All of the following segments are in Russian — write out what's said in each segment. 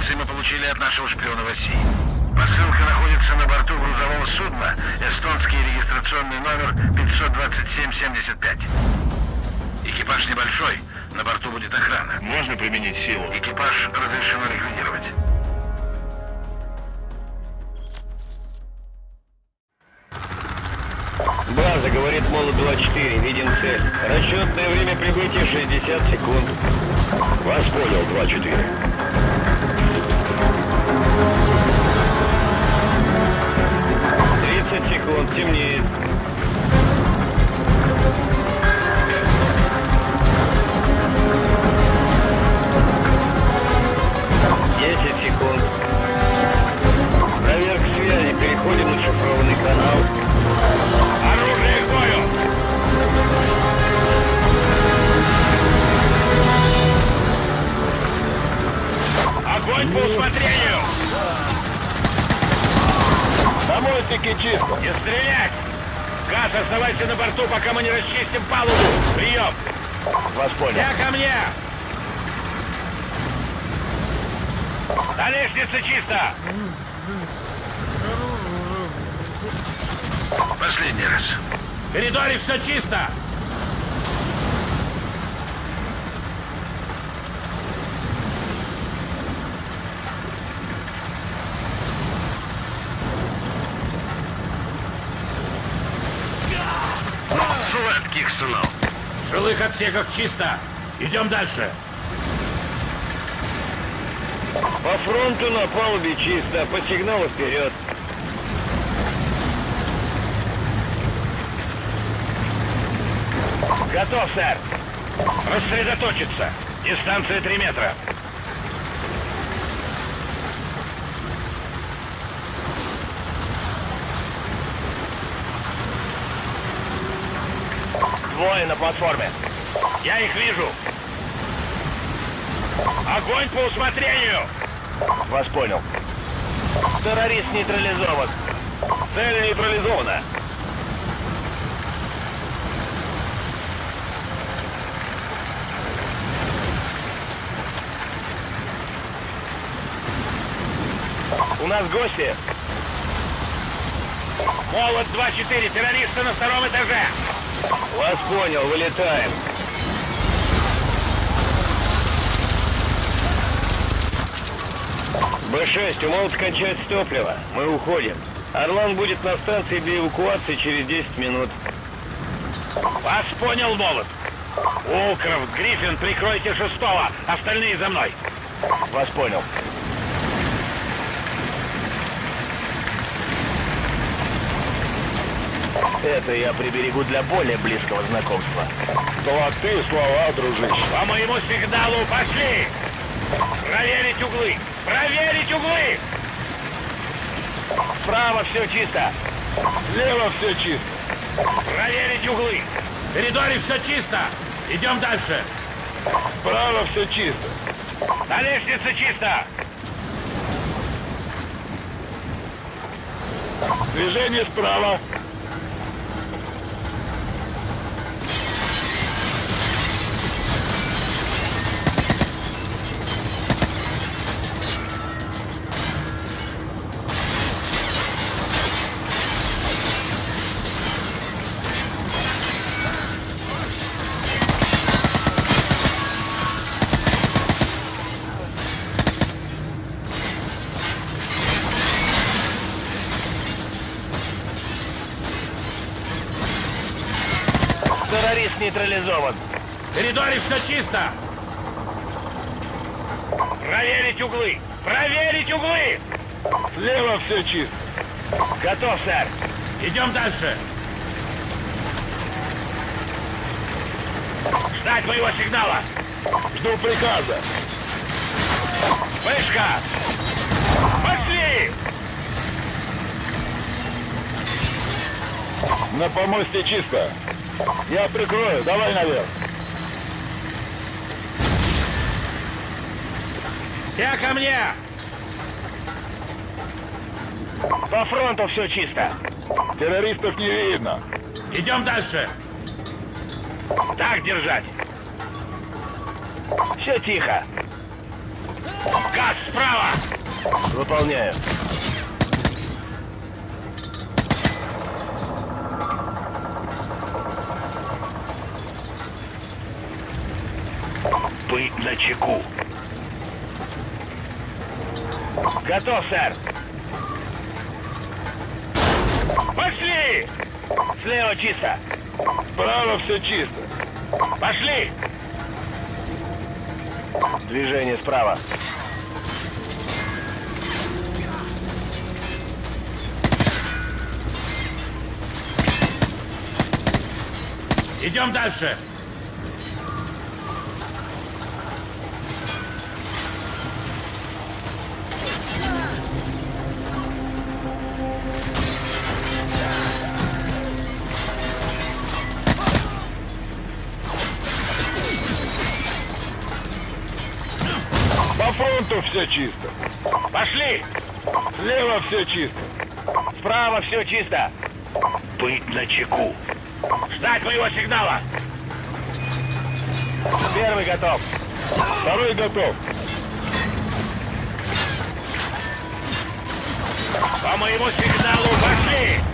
операции мы получили от нашего шпиона в России. Посылка находится на борту грузового судна, эстонский регистрационный номер 52775. Экипаж небольшой, на борту будет охрана. Можно применить силу? Экипаж разрешено ликвидировать. База, говорит Молот-24, видим цель. Расчетное время прибытия 60 секунд. Вас понял, 2-4. Секунд, темнеет. Десять секунд. Проверка связи, переходим на шифрованный канал. Оружие к бою! Огонь по усмотрению! На мостике чисто. Не стрелять! Газ, оставайся на борту, пока мы не расчистим палубу! Прием! Вас понял. Все ко мне! На лестнице чисто! Последний раз. В коридоре все чисто! Снов. В жилых отсеках чисто! Идем дальше! По фронту на палубе чисто, по сигналу вперед. Готов, сэр! Рассредоточиться! Дистанция 3 метра. Двое на платформе. Я их вижу. Огонь по усмотрению! Вас понял. Террорист нейтрализован. Цель нейтрализована. У нас гости. Молот 2-4, террористы на втором этаже. Вас понял, вылетаем. Б-6, у молот кончается топливо. Мы уходим. Орлан будет на станции для эвакуации через 10 минут. Вас понял, Молот. Улкрофт, Гриффин, прикройте шестого. Остальные за мной. Вас понял. Это я приберегу для более близкого знакомства. Золотые слова, дружище. По моему сигналу пошли! Проверить углы! Проверить углы! Справа все чисто. Слева все чисто. Проверить углы! В коридоре все чисто! Идем дальше! Справа все чисто. На лестнице чисто! Движение справа. Нейтрализован. В коридоре все чисто! Проверить углы! Проверить углы! Слева все чисто. Готов, сэр. Идем дальше! Ждать моего сигнала! Жду приказа. Вспышка! Пошли! На помосте чисто. Я прикрою. Давай наверх. Все ко мне! По фронту все чисто. Террористов не видно. Идем дальше! Так держать! Все тихо. Газ справа! Выполняю. Быть на чеку. Готов, сэр. Пошли! Слева чисто. Справа все чисто. Пошли! Движение справа. Идем дальше. Все чисто. Пошли! Слева все чисто. Справа все чисто. Быть на чеку. Ждать моего сигнала. Первый готов. Второй готов. По моему сигналу пошли!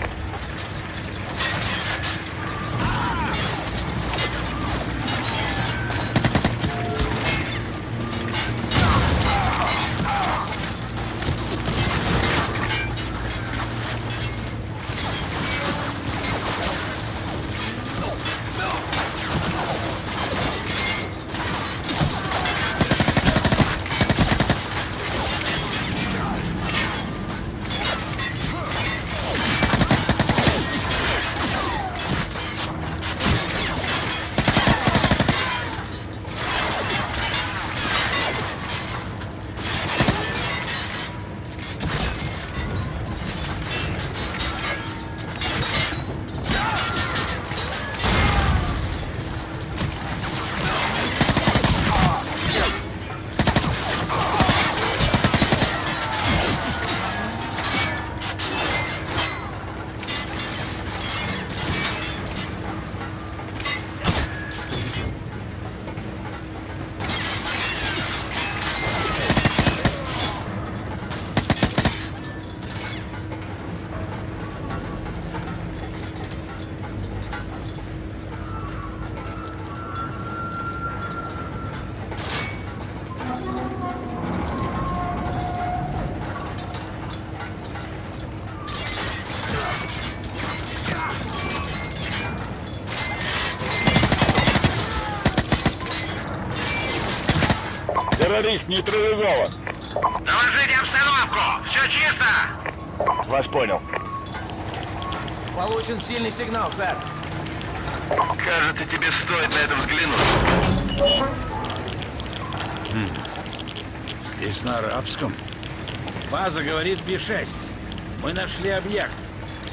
Террорист нейтрализован. Доложите обстановку! Все чисто! Вас понял. Получен сильный сигнал, сэр. Кажется, тебе стоит на это взглянуть. Здесь на арабском. База говорит Би-6. Мы нашли объект.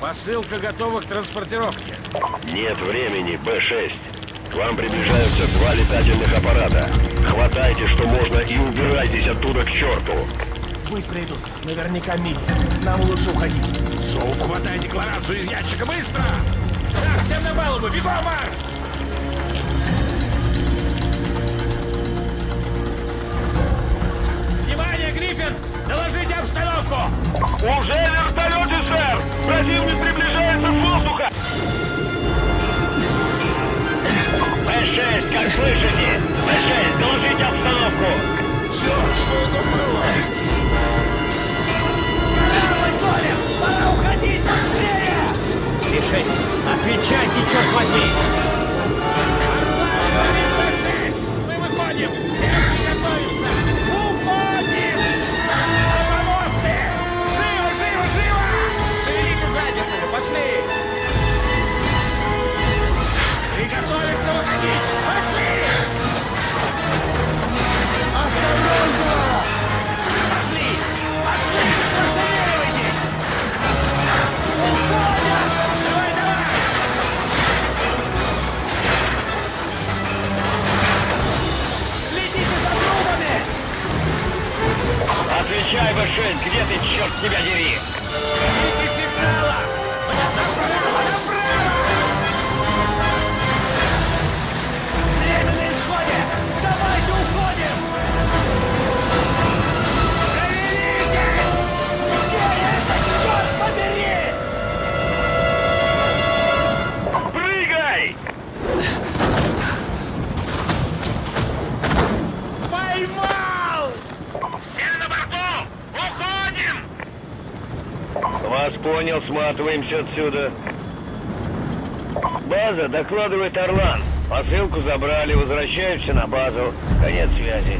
Посылка готова к транспортировке. Нет времени, Б-6. К вам приближаются два летательных аппарата. Хватайте, что можно, и убирайтесь оттуда к черту. Быстро идут. Наверняка мили. Нам лучше уходить. Соуп, хватай декларацию из ящика, быстро! Так, всем на палубу, бегом, марш! Внимание, Гриффин! Доложите обстановку! Уже вертолеты, сэр! Противник приближается с воздуха! Б-6, как слышите? Б-6, доложите обстановку. Черт, что это было? Пора уходить быстрее! Пишись, отвечайте, черт возьми! Вас понял, сматываемся отсюда. База, докладывает Орлан. Посылку забрали, возвращаемся на базу. Конец связи.